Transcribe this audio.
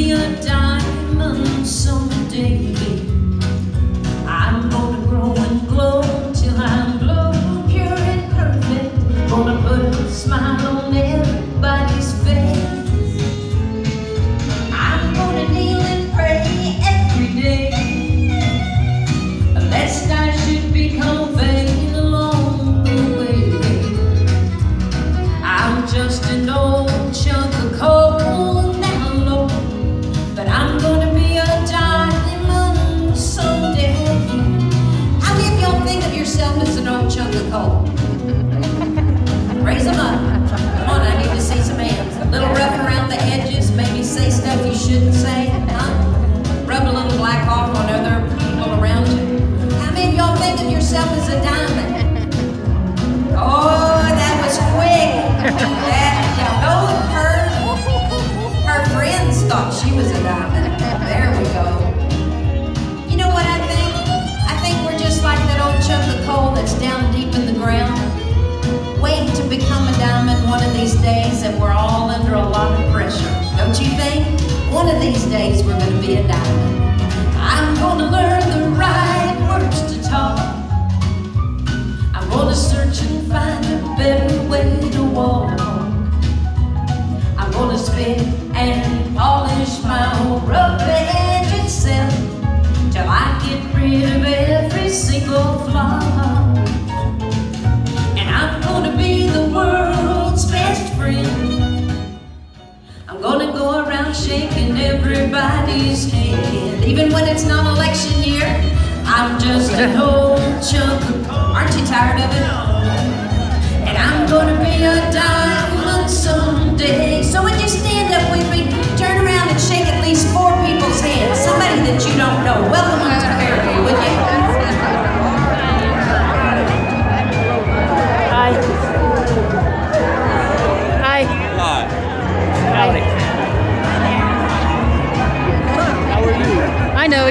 the undying. Raise them up. Come on, I need to see some hands. A little rough around the edges, maybe say stuff you shouldn't say. Huh? Rub a little black off on other people around you. How many of y'all think of yourself as a diamond? Oh, that was quick. That, oh, her, her friends thought she was a diamond. There we go. become a diamond one of these days and we're all under a lot of pressure, don't you think? One of these days we're going to be a diamond. these taken. Even when it's not election year, I'm just an old chunk. Aren't you tired of it? And I'm gonna be a